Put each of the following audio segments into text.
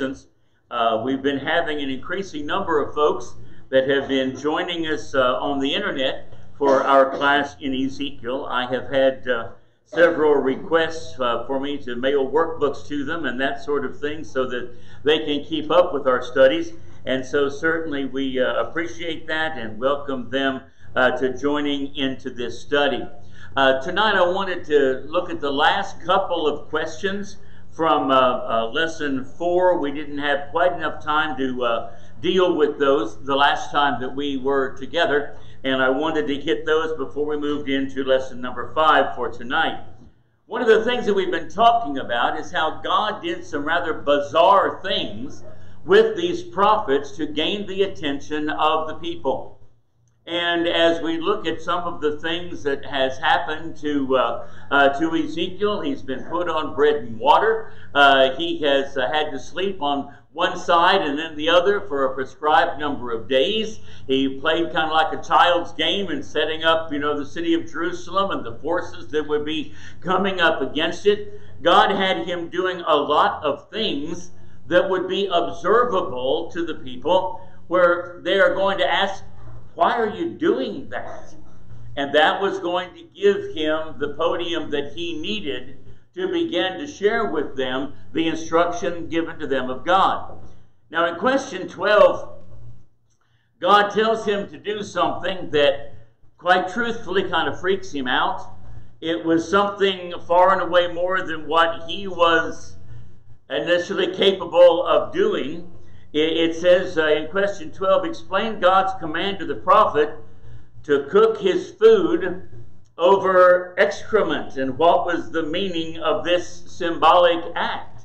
Uh, we've been having an increasing number of folks that have been joining us uh, on the internet for our class in Ezekiel. I have had uh, several requests uh, for me to mail workbooks to them and that sort of thing so that they can keep up with our studies. And so, certainly, we uh, appreciate that and welcome them uh, to joining into this study. Tonight, I wanted to look at the last couple of questions from uh, uh, lesson four. We didn't have quite enough time to uh, deal with those the last time that we were together, and I wanted to hit those before we moved into lesson number five for tonight. One of the things that we've been talking about is how God did some rather bizarre things with these prophets to gain the attention of the people. And as we look at some of the things that has happened to uh, uh, to Ezekiel, he's been put on bread and water. Uh, he has uh, had to sleep on one side and then the other for a prescribed number of days. He played kind of like a child's game in setting up, you know, the city of Jerusalem and the forces that would be coming up against it. God had him doing a lot of things that would be observable to the people, where they are going to ask why are you doing that? And that was going to give him the podium that he needed to begin to share with them the instruction given to them of God. Now, in question 12, God tells him to do something that, quite truthfully, kind of freaks him out. It was something far and away more than what he was initially capable of doing. It, says uh, in question 12 explain God's command to the prophet to cook his food over excrement and what was the meaning of this symbolic act.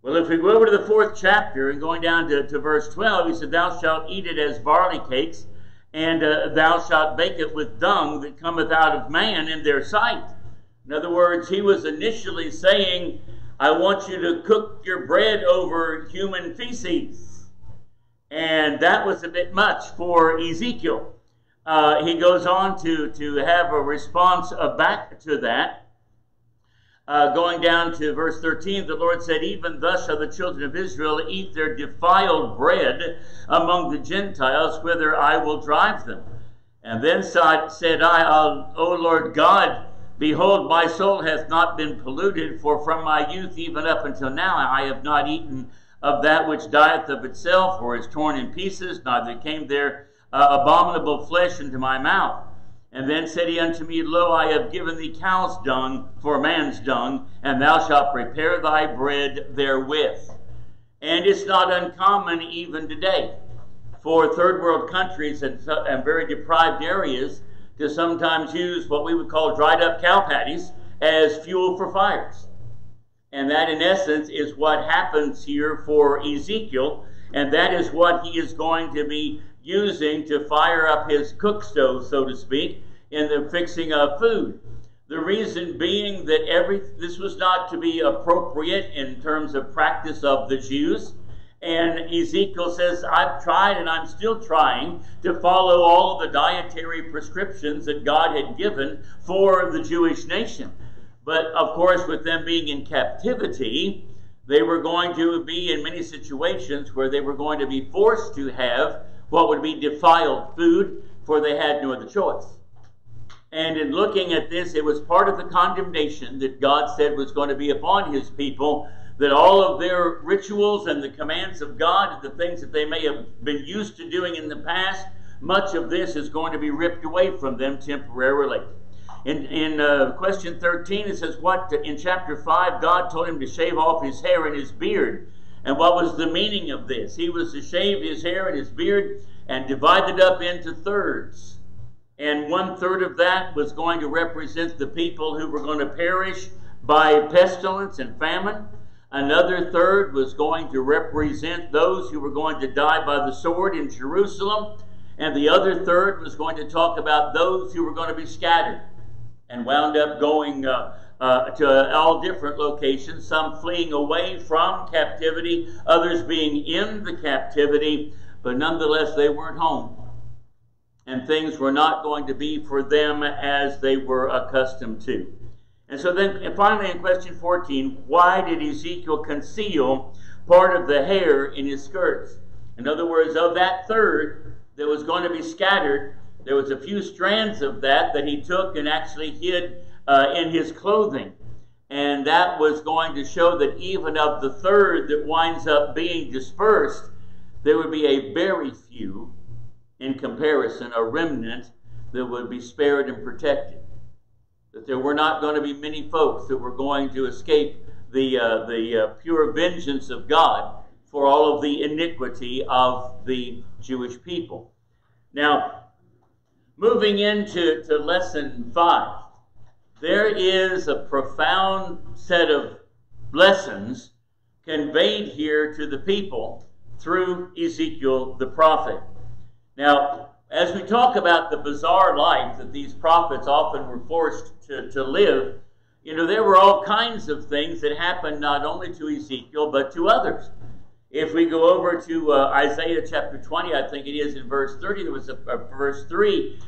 Well, if we go over to the fourth chapter and going down to, to verse 12, he said, Thou shalt eat it as barley cakes, and uh, thou shalt bake it with dung that cometh out of man in their sight. In other words, he was initially saying, I want you to cook your bread over human feces. And that was a bit much for Ezekiel. Uh, he goes on to, to have a response back to that. Uh, going down to verse 13, the Lord said, Even thus shall the children of Israel eat their defiled bread among the Gentiles, whither I will drive them. And then said I, O Lord God, Behold, my soul hath not been polluted, for from my youth even up until now I have not eaten of that which dieth of itself, or is torn in pieces, neither came there uh, abominable flesh into my mouth. And then said he unto me, Lo, I have given thee cow's dung for man's dung, and thou shalt prepare thy bread therewith. And it's not uncommon even today for third world countries and, and very deprived areas to sometimes use what we would call dried up cow patties as fuel for fires. And that, in essence, is what happens here for Ezekiel. And that is what he is going to be using to fire up his cook stove, so to speak, in the fixing of food. The reason being that every this was not to be appropriate in terms of practice of the Jews. And Ezekiel says, I've tried and I'm still trying to follow all the dietary prescriptions that God had given for the Jewish nation. But of course, with them being in captivity, they were going to be in many situations where they were going to be forced to have what would be defiled food, for they had no other choice. And in looking at this, it was part of the condemnation that God said was going to be upon his people that all of their rituals and the commands of God the things that they may have been used to doing in the past, much of this is going to be ripped away from them temporarily. In, in uh, question 13, it says, What in chapter 5, God told him to shave off his hair and his beard. And what was the meaning of this? He was to shave his hair and his beard and divide it up into thirds. And one third of that was going to represent the people who were going to perish by pestilence and famine. Another third was going to represent those who were going to die by the sword in Jerusalem. And the other third was going to talk about those who were going to be scattered and wound up going uh, uh, to all different locations, some fleeing away from captivity, others being in the captivity, but nonetheless they weren't home. And things were not going to be for them as they were accustomed to. And so then, and finally, in question 14, why did Ezekiel conceal part of the hair in his skirts. In other words, of that third that was going to be scattered, there was a few strands of that that he took and actually hid uh, in his clothing. And that was going to show that even of the third that winds up being dispersed, there would be a very few in comparison, a remnant that would be spared and protected. That there were not going to be many folks that were going to escape the, uh, the uh, pure vengeance of God for all of the iniquity of the Jewish people. Now, moving into to lesson five, there is a profound set of lessons conveyed here to the people through Ezekiel the prophet. Now, as we talk about the bizarre life that these prophets often were forced to, to live, you know, there were all kinds of things that happened not only to Ezekiel, but to others. If we go over to uh, Isaiah chapter 20, I think it is in verse 30, there was a, verse 3,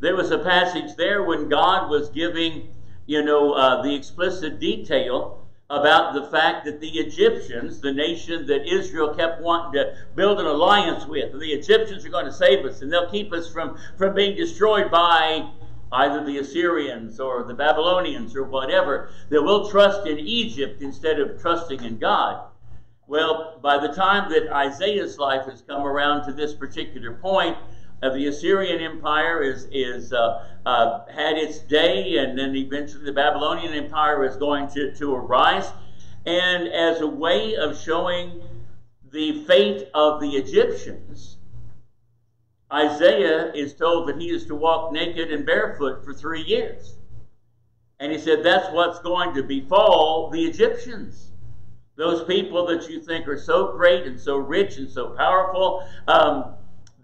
there was a passage there when God was giving, you know, uh, the explicit detail about the fact that the Egyptians, the nation that Israel kept wanting to build an alliance with, the Egyptians are going to save us and they'll keep us from, from being destroyed by either the Assyrians or the Babylonians or whatever, that we'll trust in Egypt instead of trusting in God. Well, by the time that Isaiah's life has come around to this particular point, the Assyrian Empire is is uh, uh, had its day, and then eventually the Babylonian Empire is going to, to arise. And as a way of showing the fate of the Egyptians, Isaiah is told that he is to walk naked and barefoot for three years. And he said that's what's going to befall the Egyptians. Those people that you think are so great and so rich and so powerful. Um,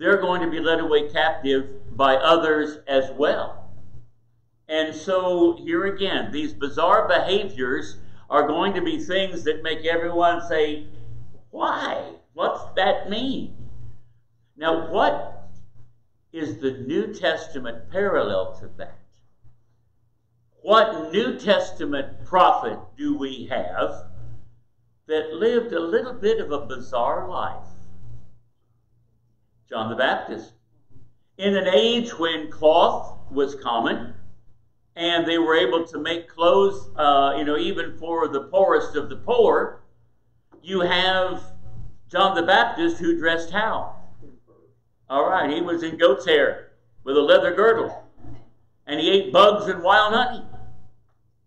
they're going to be led away captive by others as well. And so, here again, these bizarre behaviors are going to be things that make everyone say, Why? What's that mean? Now, what is the New Testament parallel to that? What New Testament prophet do we have that lived a little bit of a bizarre life? John the Baptist. In an age when cloth was common, and they were able to make clothes, uh, you know, even for the poorest of the poor, you have John the Baptist who dressed how? All right, he was in goat's hair with a leather girdle, and he ate bugs and wild honey.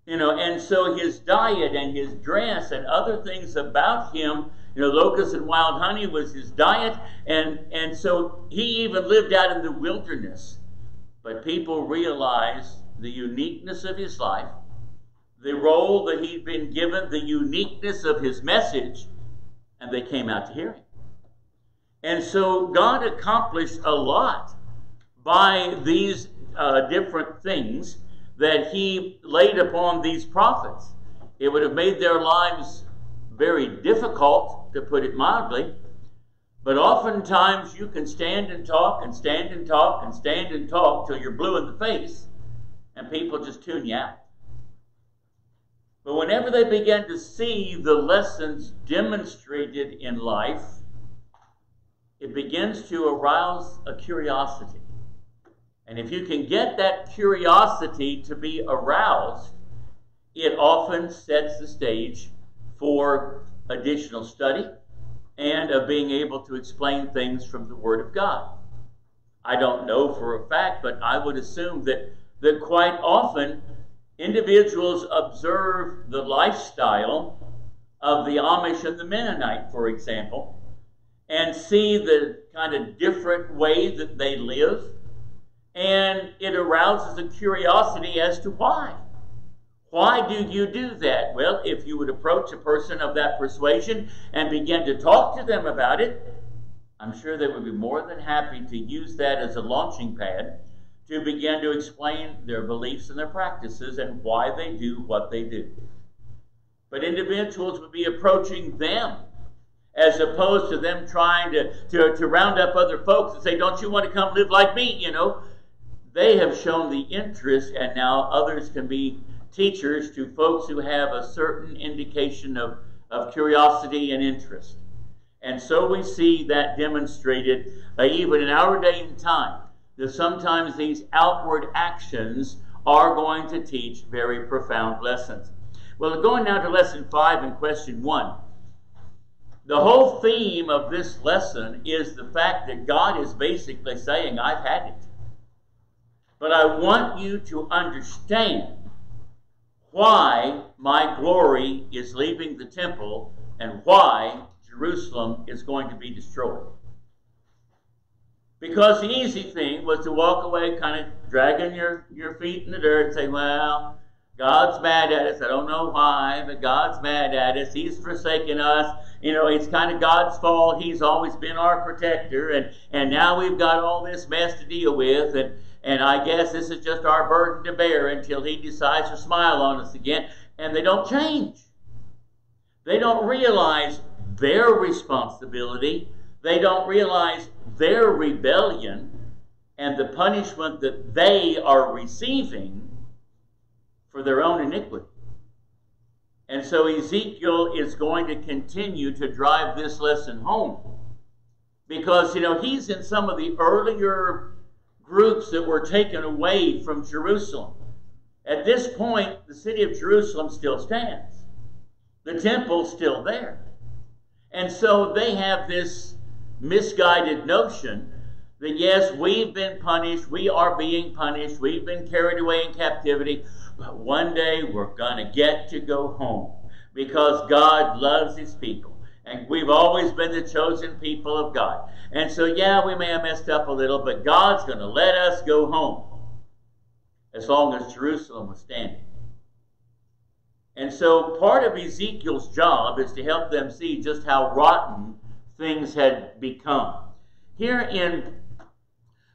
You know, and so his diet and his dress and other things about him you know, locusts and wild honey was his diet, and, and so he even lived out in the wilderness. But people realized the uniqueness of his life, the role that he'd been given, the uniqueness of his message, and they came out to hear him. And so God accomplished a lot by these uh, different things that he laid upon these prophets. It would have made their lives very difficult, to put it mildly. But oftentimes you can stand and talk and stand and talk and stand and talk till you're blue in the face and people just tune you out. But whenever they begin to see the lessons demonstrated in life, it begins to arouse a curiosity. And if you can get that curiosity to be aroused, it often sets the stage for additional study and of being able to explain things from the Word of God. I don't know for a fact, but I would assume that, that quite often individuals observe the lifestyle of the Amish and the Mennonite, for example, and see the kind of different way that they live, and it arouses a curiosity as to why. Why do you do that? Well, if you would approach a person of that persuasion and begin to talk to them about it, I'm sure they would be more than happy to use that as a launching pad to begin to explain their beliefs and their practices and why they do what they do. But individuals would be approaching them as opposed to them trying to, to, to round up other folks and say, Don't you want to come live like me? You know, they have shown the interest, and now others can be teachers to folks who have a certain indication of, of curiosity and interest. And so we see that demonstrated uh, even in our day and time, that sometimes these outward actions are going to teach very profound lessons. Well, going now to lesson five and question one. The whole theme of this lesson is the fact that God is basically saying, I've had it. But I want you to understand why my glory is leaving the temple and why Jerusalem is going to be destroyed. Because the easy thing was to walk away kind of dragging your, your feet in the dirt and say, well, God's mad at us. I don't know why, but God's mad at us. He's forsaken us. You know, it's kind of God's fault. He's always been our protector. And, and now we've got all this mess to deal with. And, and I guess this is just our burden to bear until He decides to smile on us again. And they don't change. They don't realize their responsibility. They don't realize their rebellion and the punishment that they are receiving for their own iniquity. And so Ezekiel is going to continue to drive this lesson home. Because, you know, he's in some of the earlier groups that were taken away from Jerusalem. At this point, the city of Jerusalem still stands, the temple's still there. And so they have this misguided notion that yes, we've been punished, we are being punished, we've been carried away in captivity, but one day we're going to get to go home because God loves his people. And we've always been the chosen people of God. And so, yeah, we may have messed up a little, but God's going to let us go home as long as Jerusalem was standing. And so, part of Ezekiel's job is to help them see just how rotten things had become. Here in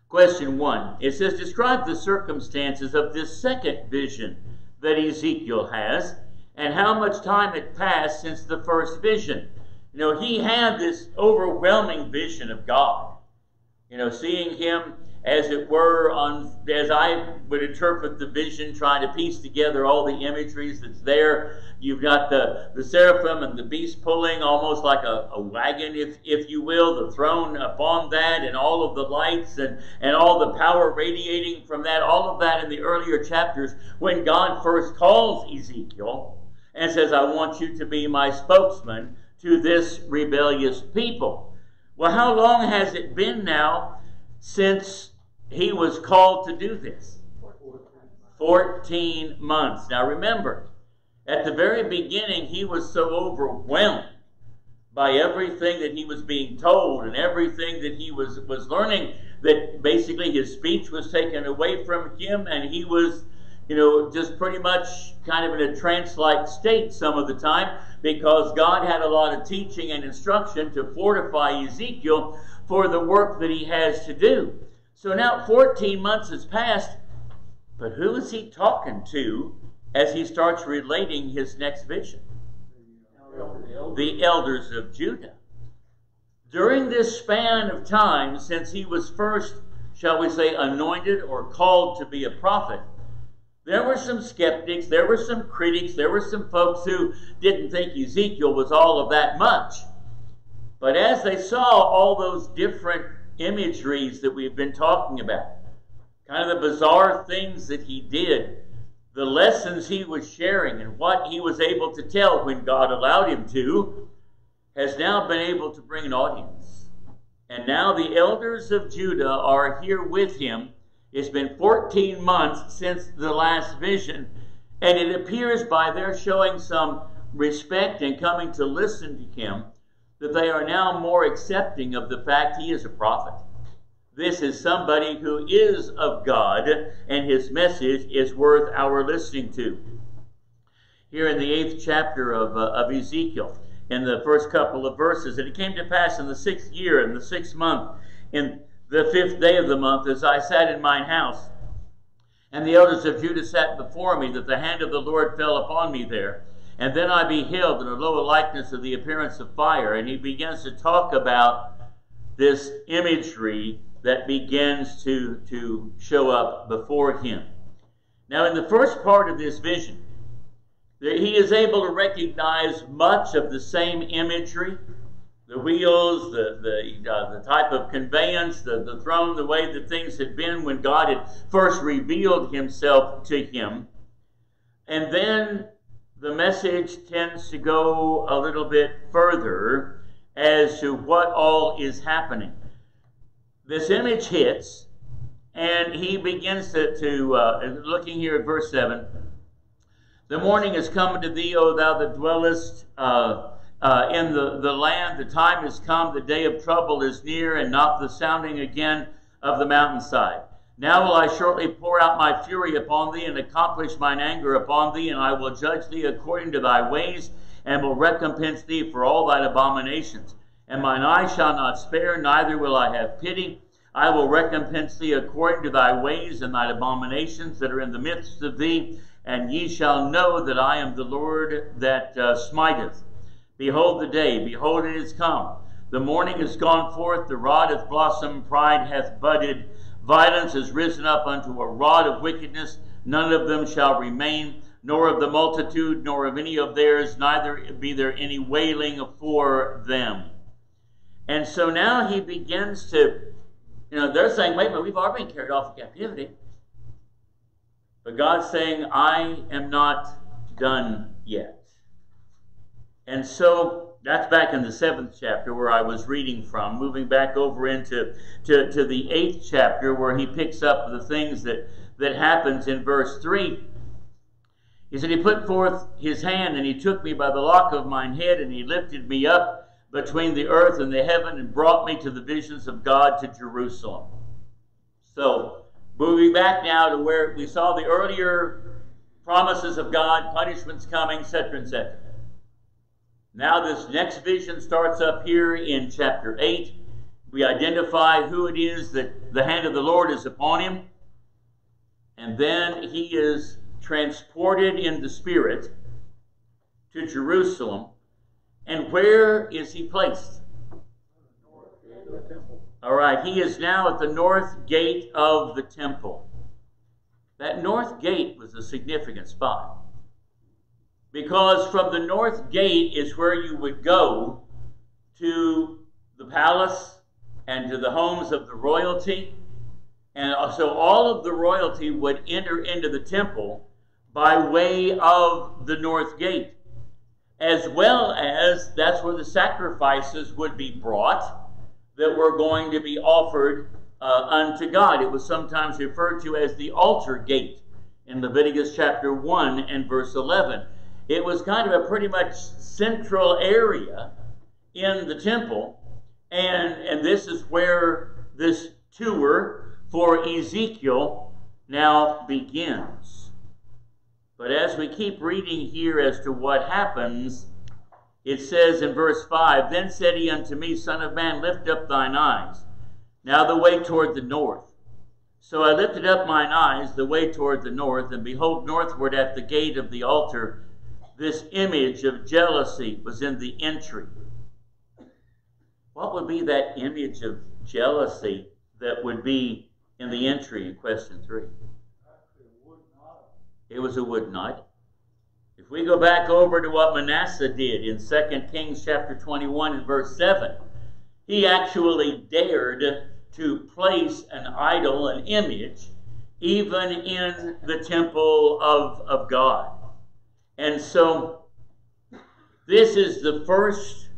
question one, it says, Describe the circumstances of this second vision that Ezekiel has and how much time had passed since the first vision. You know, he had this overwhelming vision of God. You know, seeing him as it were on as I would interpret the vision, trying to piece together all the imageries that's there. You've got the, the seraphim and the beast pulling almost like a, a wagon, if if you will, the throne upon that, and all of the lights and, and all the power radiating from that, all of that in the earlier chapters, when God first calls Ezekiel and says, I want you to be my spokesman to this rebellious people. Well, how long has it been now since he was called to do this? 14 months. Now remember, at the very beginning, he was so overwhelmed by everything that he was being told and everything that he was, was learning that basically his speech was taken away from him and he was you know, just pretty much kind of in a trance like state some of the time because God had a lot of teaching and instruction to fortify Ezekiel for the work that he has to do. So now 14 months has passed, but who is he talking to as he starts relating his next vision? The elders of Judah. During this span of time, since he was first, shall we say, anointed or called to be a prophet, there were some skeptics, there were some critics, there were some folks who didn't think Ezekiel was all of that much. But as they saw all those different imageries that we've been talking about, kind of the bizarre things that he did, the lessons he was sharing, and what he was able to tell when God allowed him to, has now been able to bring an audience. And now the elders of Judah are here with him it's been 14 months since the last vision, and it appears by their showing some respect and coming to listen to him that they are now more accepting of the fact he is a prophet. This is somebody who is of God, and his message is worth our listening to. Here in the eighth chapter of, uh, of Ezekiel, in the first couple of verses, and it came to pass in the sixth year, in the sixth month, in the fifth day of the month, as I sat in mine house. And the elders of Judah sat before me, that the hand of the Lord fell upon me there. And then I beheld in a lower likeness of the appearance of fire. And he begins to talk about this imagery that begins to, to show up before him. Now, in the first part of this vision, He is able to recognize much of the same imagery the wheels, the, the, uh, the type of conveyance, the, the throne, the way that things had been when God had first revealed himself to him. And then the message tends to go a little bit further as to what all is happening. This image hits, and he begins to, to uh, looking here at verse 7 The morning is coming to thee, O thou that dwellest. Uh, uh, in the, the land. The time has come, the day of trouble is near, and not the sounding again of the mountainside. Now will I shortly pour out my fury upon thee, and accomplish mine anger upon thee, and I will judge thee according to thy ways, and will recompense thee for all thine abominations. And mine eye shall not spare, neither will I have pity. I will recompense thee according to thy ways and thy abominations that are in the midst of thee, and ye shall know that I am the Lord that uh, smiteth. Behold the day, behold it is come. The morning is gone forth, the rod hath blossomed, pride hath budded, violence is risen up unto a rod of wickedness, none of them shall remain, nor of the multitude, nor of any of theirs, neither be there any wailing for them. And so now he begins to, you know, they're saying, wait minute, we've already been carried off in captivity. But God's saying, I am not done yet. And so that's back in the seventh chapter where I was reading from, moving back over into to, to the eighth chapter where he picks up the things that, that happens in verse 3. He said, He put forth his hand and he took me by the lock of mine head and he lifted me up between the earth and the heaven and brought me to the visions of God to Jerusalem. So, moving back now to where we saw the earlier promises of God, punishments coming, etc., etc. Now, this next vision starts up here in chapter 8. We identify who it is that the hand of the Lord is upon him. And then he is transported in the Spirit to Jerusalem. And where is he placed? All right, he is now at the north gate of the temple. That north gate was a significant spot. Because from the north gate is where you would go to the palace and to the homes of the royalty. And so all of the royalty would enter into the temple by way of the north gate, as well as that's where the sacrifices would be brought that were going to be offered uh, unto God. It was sometimes referred to as the altar gate in Leviticus chapter 1 and verse 11. It was kind of a pretty much central area in the temple. And, and this is where this tour for Ezekiel now begins. But as we keep reading here as to what happens, it says in verse 5 Then said he unto me, Son of man, lift up thine eyes, now the way toward the north. So I lifted up mine eyes the way toward the north, and behold, northward at the gate of the altar this image of jealousy was in the entry. What would be that image of jealousy that would be in the entry in question three? It was a wood knot. If we go back over to what Manasseh did in 2 Kings chapter 21 and verse 7, he actually dared to place an idol, an image, even in the temple of, of God. And so this is the first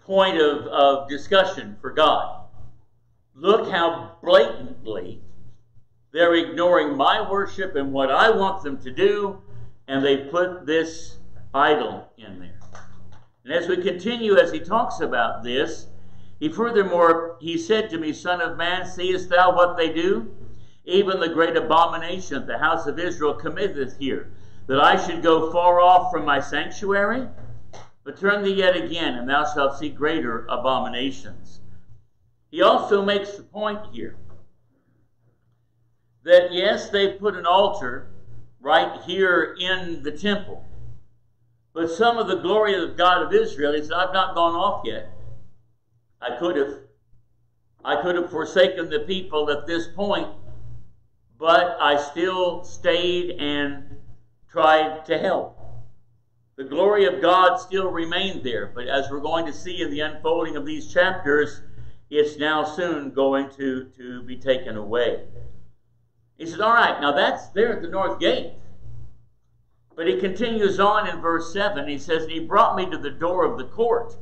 point of, of discussion for God. Look how blatantly they're ignoring my worship and what I want them to do, and they put this idol in there. And as we continue, as he talks about this, he furthermore, he said to me, Son of man, seest thou what they do? Even the great abomination the house of Israel committeth here that I should go far off from my sanctuary? But turn thee yet again, and thou shalt see greater abominations. He also makes the point here that yes, they put an altar right here in the temple. But some of the glory of the God of Israel, he said, I've not gone off yet. I could have. I could have forsaken the people at this point, but I still stayed and tried to help. The glory of God still remained there, but as we're going to see in the unfolding of these chapters, it's now soon going to, to be taken away. He says, All right, now that's there at the north gate. But he continues on in verse 7. He says, He brought me to the door of the court.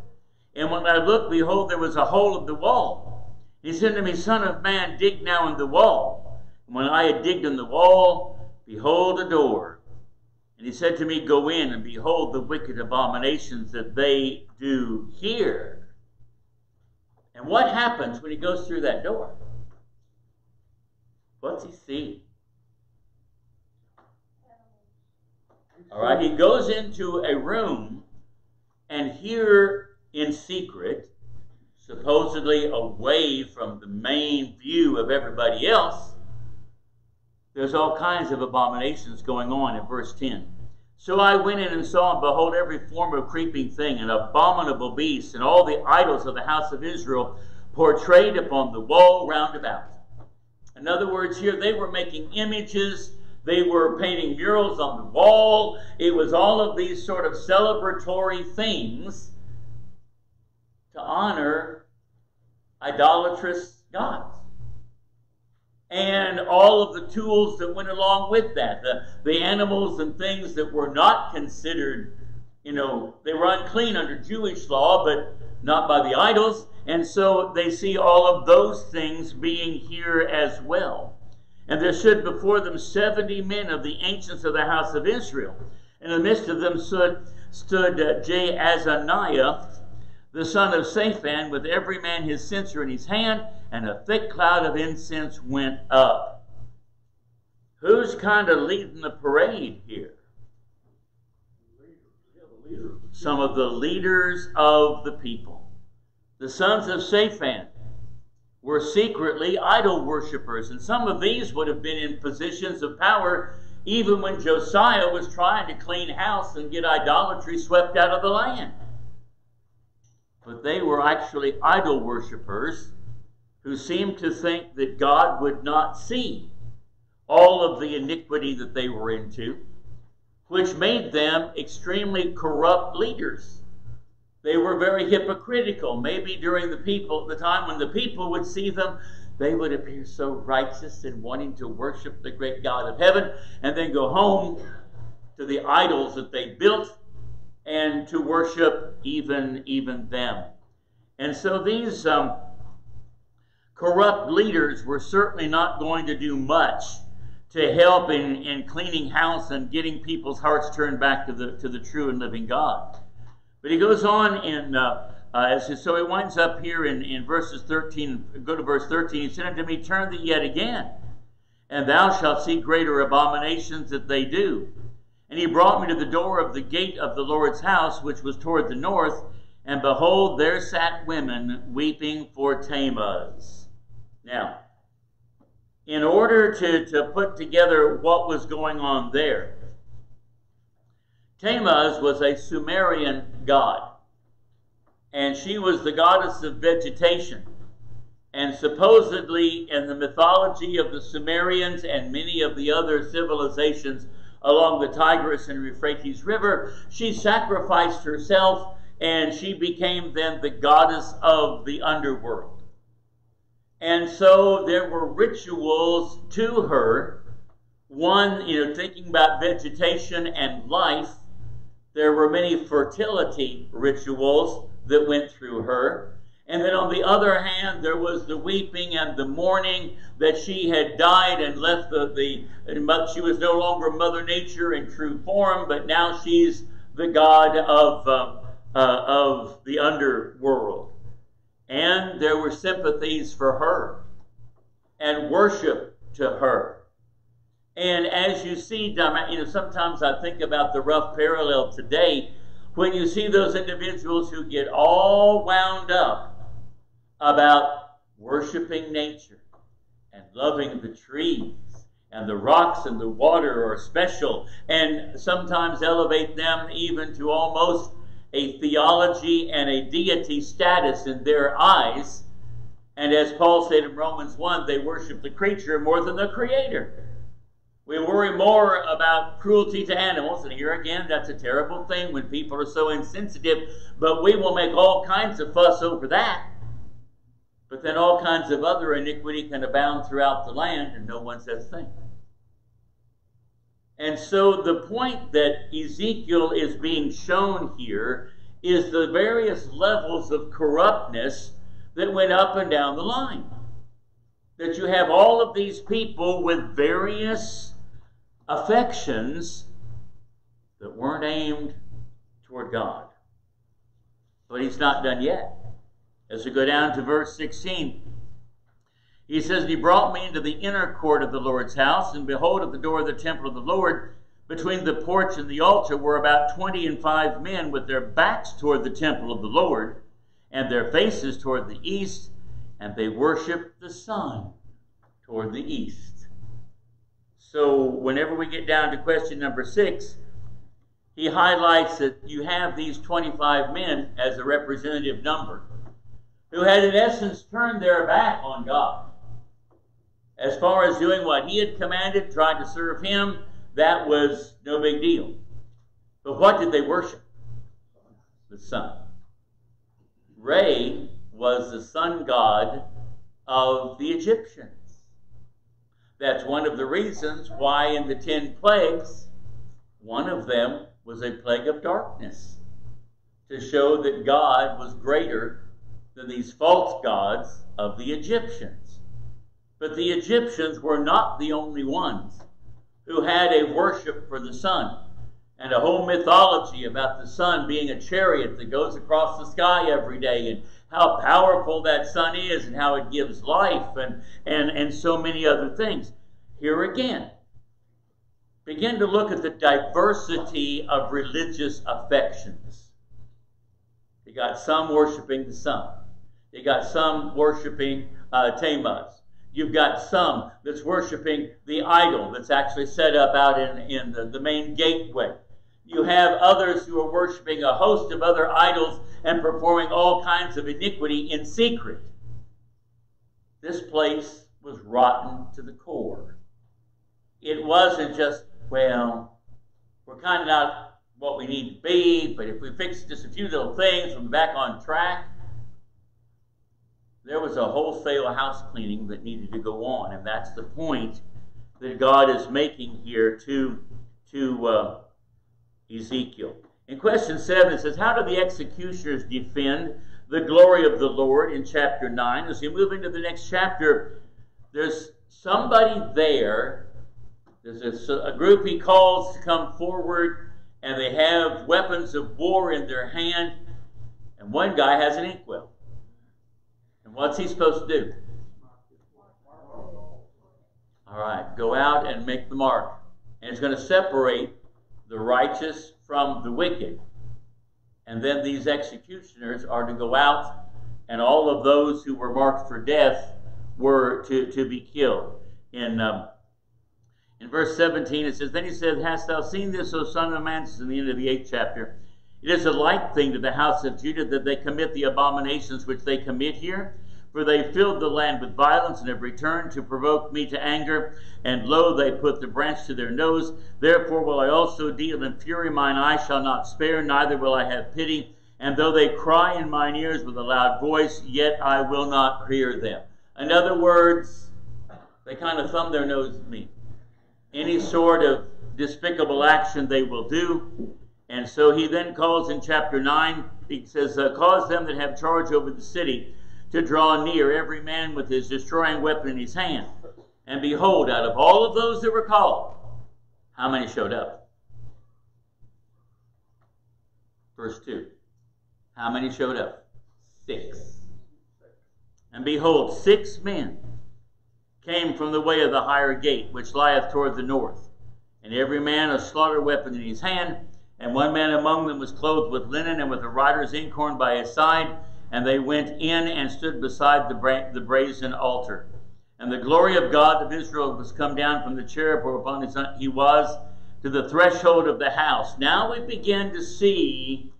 And when I looked, behold, there was a hole in the wall. He said to me, Son of man, dig now in the wall. And when I had digged in the wall, behold, a door. And he said to me, Go in and behold the wicked abominations that they do here. And what happens when he goes through that door? What's he see? All right, he goes into a room, and here in secret, supposedly away from the main view of everybody else, there's all kinds of abominations going on in verse 10. So I went in and saw, and behold, every form of creeping thing, and abominable beast, and all the idols of the house of Israel portrayed upon the wall round about. In other words, here they were making images they were painting murals on the wall. It was all of these sort of celebratory things to honor idolatrous gods. And all of the tools that went along with that, the, the animals and things that were not considered, you know, they were unclean under Jewish law, but not by the idols. And so they see all of those things being here as well. And there stood before them seventy men of the ancients of the house of Israel. In the midst of them stood, stood uh, the son of Shaphan, with every man his censer in his hand, and a thick cloud of incense went up. Who's kind of leading the parade here? Some of the leaders of the people. The sons of Shaphan were secretly idol worshippers. And some of these would have been in positions of power even when Josiah was trying to clean house and get idolatry swept out of the land. But they were actually idol worshippers who seemed to think that God would not see all of the iniquity that they were into, which made them extremely corrupt leaders. They were very hypocritical. Maybe during the people, the time when the people would see them, they would appear so righteous and wanting to worship the great God of heaven, and then go home to the idols that they built and to worship even even them. And so these um, corrupt leaders were certainly not going to do much to help in, in cleaning house and getting people's hearts turned back to the to the true and living God. But he goes on in, uh, uh, so he winds up here in, in verses 13, go to verse 13. He said unto me, Turn thee yet again, and thou shalt see greater abominations that they do. And he brought me to the door of the gate of the Lord's house, which was toward the north, and behold, there sat women weeping for Tammuz. Now, in order to, to put together what was going on there, Tammuz was a Sumerian god, and she was the goddess of vegetation. And supposedly, in the mythology of the Sumerians and many of the other civilizations along the Tigris and Euphrates River, she sacrificed herself and she became then the goddess of the underworld. And so there were rituals to her. One, you know, thinking about vegetation and life, there were many fertility rituals that went through her. And then on the other hand, there was the weeping and the mourning that she had died and left the, the she was no longer Mother Nature in true form, but now she's the God of, uh, uh, of the underworld. And there were sympathies for her and worship to her. And as you see, you know, sometimes I think about the rough parallel today when you see those individuals who get all wound up about worshiping nature and loving the trees and the rocks and the water are special and sometimes elevate them even to almost a theology and a deity status in their eyes. And as Paul said in Romans 1, they worship the creature more than the creator. We worry more about cruelty to animals, and here again, that's a terrible thing when people are so insensitive, but we will make all kinds of fuss over that. But then all kinds of other iniquity can abound throughout the land, and no one says a thing. And so the point that Ezekiel is being shown here is the various levels of corruptness that went up and down the line. That you have all of these people with various affections that weren't aimed toward God. But he's not done yet. As we go down to verse 16, he says, He brought me into the inner court of the Lord's house, and behold, at the door of the temple of the Lord, between the porch and the altar, were about twenty and five men with their backs toward the temple of the Lord, and their faces toward the east, and they worshiped the sun toward the east. So, whenever we get down to question number six, he highlights that you have these 25 men as a representative number who had, in essence, turned their back on God as far as doing what he had commanded, trying to serve him, that was no big deal. But what did they worship? The sun. Re was the sun god of the Egyptians. That's one of the reasons why in the ten plagues, one of them was a plague of darkness to show that God was greater than these false gods of the Egyptians. But the Egyptians were not the only ones who had a worship for the sun and a whole mythology about the sun being a chariot that goes across the sky every day and how powerful that sun is and how it gives life and, and, and so many other things. Here again, begin to look at the diversity of religious affections. You got some worshiping the sun. You got some worshiping uh, Tammuz. You've got some that's worshiping the idol that's actually set up out in, in the, the main gateway. You have others who are worshiping a host of other idols and performing all kinds of iniquity in secret. This place was rotten to the core. It wasn't just, well, we're kind of not what we need to be, but if we fix just a few little things, we'll be back on track there was a wholesale house cleaning that needed to go on, and that's the point that God is making here to, to uh, Ezekiel. In question 7, it says, How do the executioners defend the glory of the Lord in chapter 9? As we move into the next chapter, there's somebody there, there's a, a group he calls to come forward, and they have weapons of war in their hand, and one guy has an inkwell. And what's he supposed to do? All right, go out and make the mark. And it's going to separate the righteous from the wicked. And then these executioners are to go out, and all of those who were marked for death were to, to be killed. In, um, in verse 17, it says, Then he said, Hast thou seen this, O son of man? This is in the end of the eighth chapter. It is a like thing to the house of Judah that they commit the abominations which they commit here. For they filled the land with violence and have returned to provoke me to anger. And lo, they put the branch to their nose. Therefore will I also deal in fury. Mine eye shall not spare, neither will I have pity. And though they cry in mine ears with a loud voice, yet I will not hear them. In other words, they kind of thumb their nose at me. Any sort of despicable action they will do. And so he then calls in chapter 9, he says, uh, Cause them that have charge over the city to draw near, every man with his destroying weapon in his hand. And behold, out of all of those that were called, how many showed up? Verse 2. How many showed up? Six. And behold, six men came from the way of the higher gate, which lieth toward the north, and every man a slaughter weapon in his hand. And one man among them was clothed with linen and with a writer's inkhorn by his side. And they went in and stood beside the, bra- the brazen altar. And the glory of God of Israel was come down from the cherub whereupon he was to the threshold of the house. Now we begin to see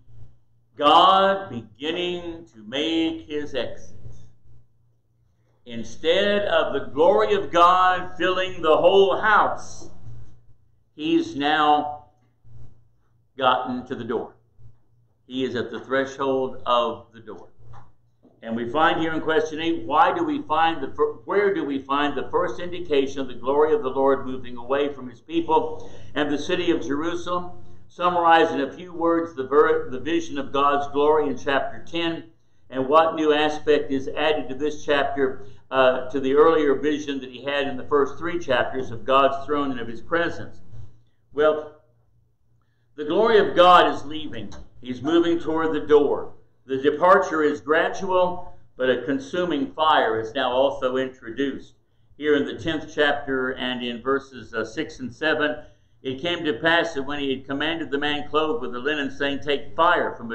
God beginning to make his exit. Instead of the glory of God filling the whole house, he's now gotten to the door. He is at the threshold of the door. And we find here in question 8, why do we find the where do we find the first indication of the glory of the Lord moving away from his people and the city of Jerusalem? Summarize in a few words the, ver- the vision of God's glory in chapter 10 and what new aspect is added to this chapter uh, to the earlier vision that he had in the first three chapters of God's throne and of his presence. Well, the glory of God is leaving. He's moving toward the door. The departure is gradual, but a consuming fire is now also introduced. Here in the 10th chapter and in verses uh, 6 and 7, it came to pass that when he had commanded the man clothed with the linen, saying, Take fire from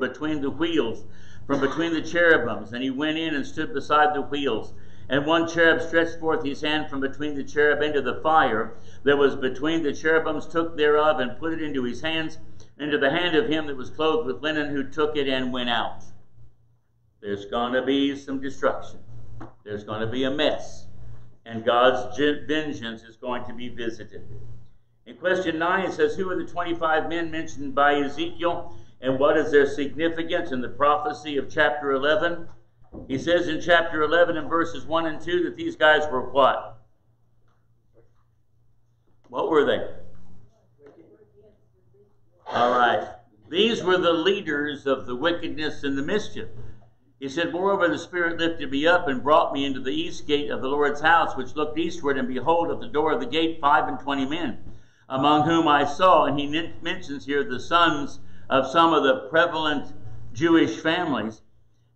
between the wheels, from between the cherubims, and he went in and stood beside the wheels. And one cherub stretched forth his hand from between the cherub into the fire that was between the cherubims, took thereof, and put it into his hands into the hand of him that was clothed with linen, who took it and went out. There's going to be some destruction. There's going to be a mess. And God's vengeance is going to be visited. In question 9, it says, Who are the 25 men mentioned by Ezekiel, and what is their significance in the prophecy of chapter 11? He says in chapter 11 and verses 1 and 2 that these guys were what? What were they? All right. These were the leaders of the wickedness and the mischief. He said, Moreover, the Spirit lifted me up and brought me into the east gate of the Lord's house, which looked eastward, and behold, at the door of the gate five and twenty men, among whom I saw, and he mentions here the sons of some of the prevalent Jewish families.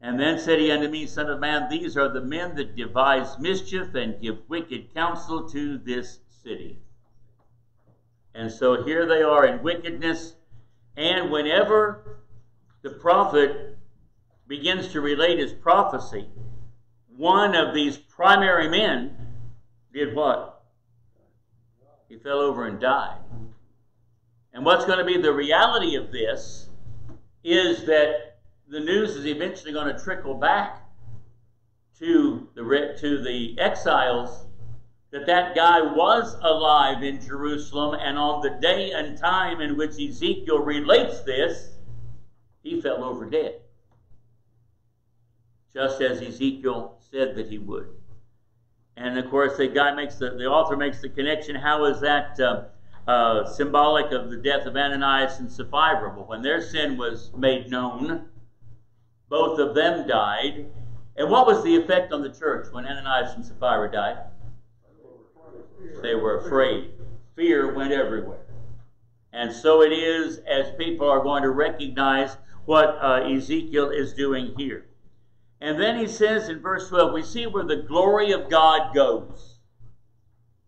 And then said he unto me, Son of man, these are the men that devise mischief and give wicked counsel to this city. And so here they are in wickedness and whenever the prophet begins to relate his prophecy, one of these primary men did what? He fell over and died. And what's going to be the reality of this is that the news is eventually going to trickle back to the, to the exiles that that guy was alive in Jerusalem, and on the day and time in which Ezekiel relates this, he fell over dead. Just as Ezekiel said that he would. And of course, the guy makes the, the author makes the connection. How is that uh, uh, symbolic of the death of Ananias and Sapphira? Well, when their sin was made known, both of them died. And what was the effect on the church when Ananias and Sapphira died? They were afraid. Fear went everywhere. And so it is as people are going to recognize what uh, Ezekiel is doing here. And then he says in verse 12, we see where the glory of God goes.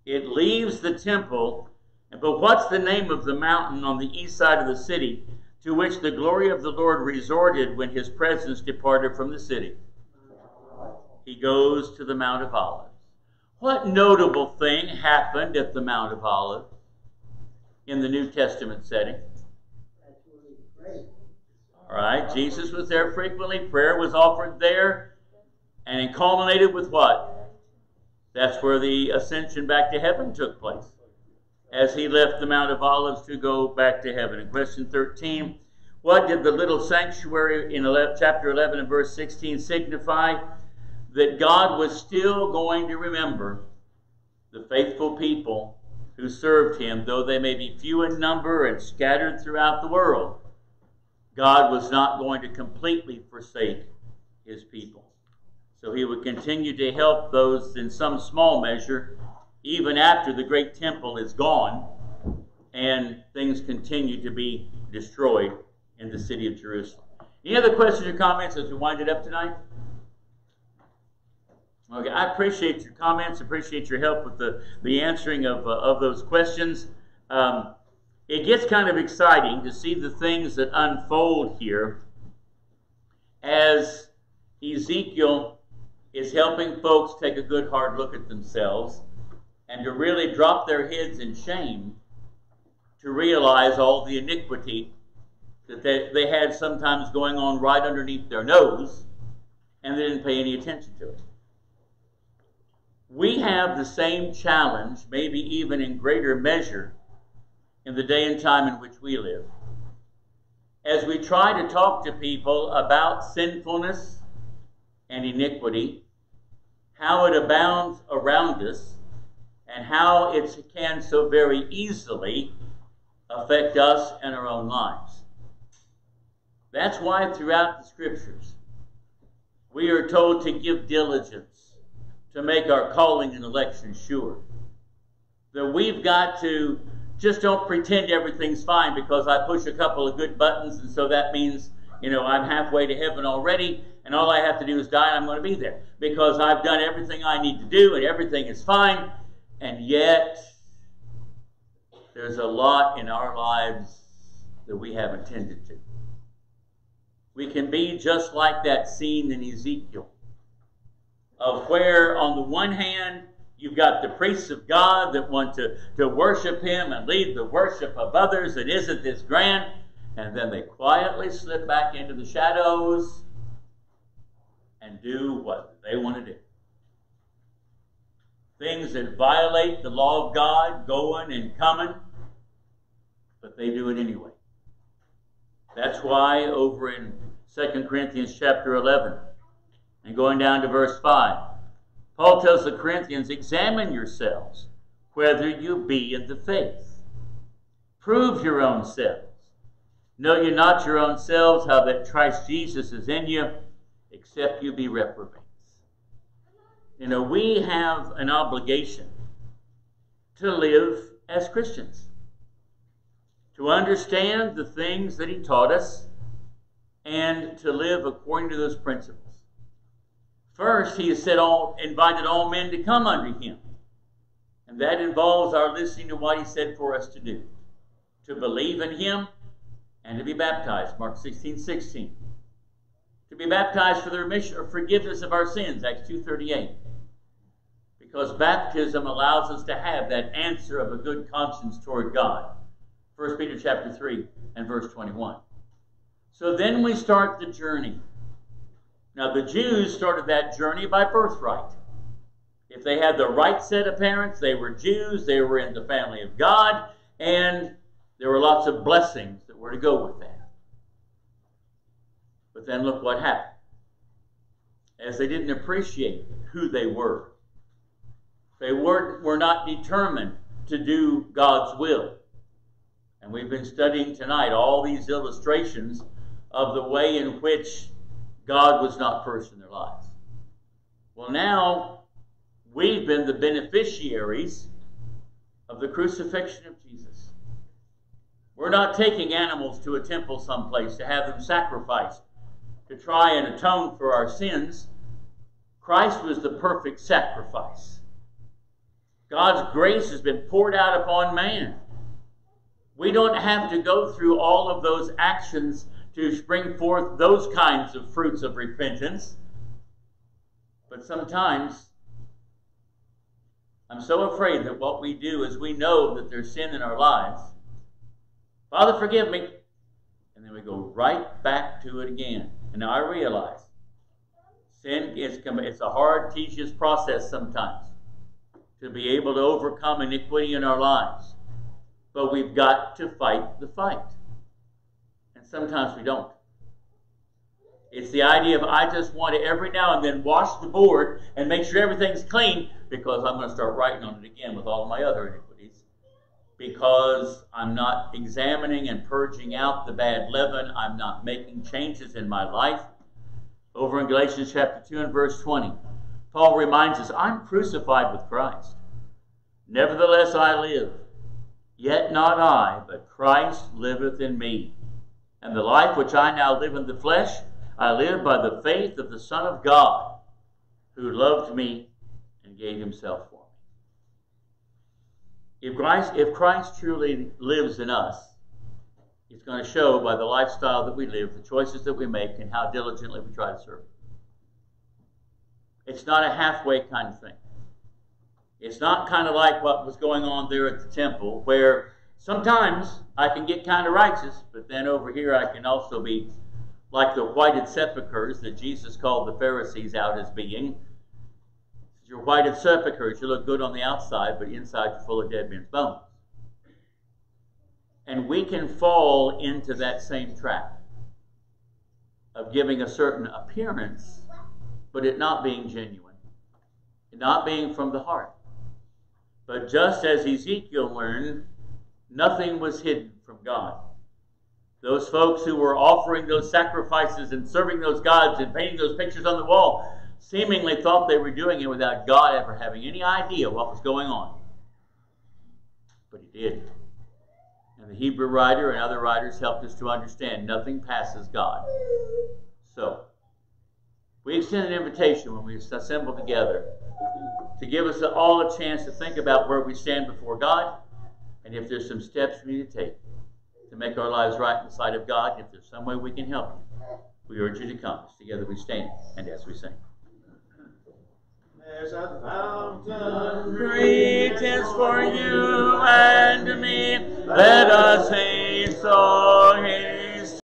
It leaves the temple, but what's the name of the mountain on the east side of the city to which the glory of the Lord resorted when his presence departed from the city? He goes to the Mount of Olives. What notable thing happened at the Mount of Olives in the New Testament setting? All right, Jesus was there frequently. Prayer was offered there. And it culminated with what? That's where the ascension back to heaven took place. As he left the Mount of Olives to go back to heaven. In question 13, what did the little sanctuary in 11, chapter 11 and verse 16 signify? that God was still going to remember the faithful people who served him, though they may be few in number and scattered throughout the world. God was not going to completely forsake his people. So he would continue to help those in some small measure, even after the great temple is gone and things continue to be destroyed in the city of Jerusalem. Any other questions or comments as we wind it up tonight? Okay, I appreciate your comments, appreciate your help with the, the answering of, uh, of those questions. Um, it gets kind of exciting to see the things that unfold here as Ezekiel is helping folks take a good hard look at themselves and to really drop their heads in shame to realize all the iniquity that they, they had sometimes going on right underneath their nose and they didn't pay any attention to it we have the same challenge, maybe even in greater measure, in the day and time in which we live. As we try to talk to people about sinfulness and iniquity, how it abounds around us, and how it can so very easily affect us and our own lives. That's why throughout the scriptures, we are told to give diligence to make our calling and election sure. That we've got to just don't pretend everything's fine because I push a couple of good buttons and so that means, you know, I'm halfway to heaven already and all I have to do is die and I'm going to be there because I've done everything I need to do and everything is fine. And yet, there's a lot in our lives that we haven't tended to. We can be just like that scene in Ezekiel, of where, on the one hand, you've got the priests of God that want to, to worship Him and lead the worship of others, and isn't this grand? And then they quietly slip back into the shadows and do what they want to do. Things that violate the law of God, going and coming, but they do it anyway. That's why over in 2 Corinthians chapter 11 and going down to verse 5, Paul tells the Corinthians, Examine yourselves whether you be in the faith. Prove your own selves. Know you not your own selves how that Christ Jesus is in you, except you be reprobates. You know, we have an obligation to live as Christians, to understand the things that He taught us, and to live according to those principles. First, He has said all, invited all men to come unto Him, and that involves our listening to what He said for us to do, to believe in Him, and to be baptized. Mark 16, 16 to be baptized for the remission or forgiveness of our sins, Acts 2.38. Because baptism allows us to have that answer of a good conscience toward God. 1 Peter chapter 3 and verse 21. So then we start the journey. Now the Jews started that journey by birthright. If they had the right set of parents, they were Jews, they were in the family of God, and there were lots of blessings that were to go with that. But then look what happened. As they didn't appreciate who they were, they weren't, were not determined to do God's will. And we've been studying tonight all these illustrations of the way in which God was not first in their lives. Well, now we've been the beneficiaries of the crucifixion of Jesus. We're not taking animals to a temple someplace to have them sacrificed to try and atone for our sins, Christ was the perfect sacrifice. God's grace has been poured out upon man. We don't have to go through all of those actions to spring forth those kinds of fruits of repentance. But sometimes I'm so afraid that what we do is we know that there's sin in our lives. Father, forgive me. And then we go right back to it again. And now I realize sin is it's a hard, tedious process sometimes to be able to overcome iniquity in our lives. But we've got to fight the fight. And sometimes we don't. It's the idea of I just want to every now and then wash the board and make sure everything's clean because I'm going to start writing on it again with all of my other iniquities. Because I'm not examining and purging out the bad leaven, I'm not making changes in my life. Over in Galatians chapter 2 and verse 20, Paul reminds us, I'm crucified with Christ. Nevertheless I live, yet not I, but Christ liveth in me. And the life which I now live in the flesh, I live by the faith of the Son of God, who loved me and gave himself for me. If Christ, if Christ truly lives in us, it's going to show by the lifestyle that we live, the choices that we make, and how diligently we try to serve. It's not a halfway kind of thing. It's not kind of like what was going on there at the temple, where sometimes I can get kind of righteous, but then over here I can also be like the whited sepulchres that Jesus called the Pharisees out as being. You're whited sepulchres, you look good on the outside, but inside you're full of dead men's bones. And we can fall into that same trap of giving a certain appearance, but it not being genuine, it not being from the heart. But just as Ezekiel learned, nothing was hidden from God. Those folks who were offering those sacrifices and serving those gods and painting those pictures on the wall seemingly thought they were doing it without God ever having any idea what was going on. But He did. And the Hebrew writer and other writers helped us to understand nothing passes God. So, we extend an invitation when we assemble together to give us all a chance to think about where we stand before God and if there's some steps we need to take to make our lives right in the sight of God. And If there's some way we can help you, we urge you to come. As Together we stand and as we sing. There's a fountain Greetings for you and me. Let us haste all here.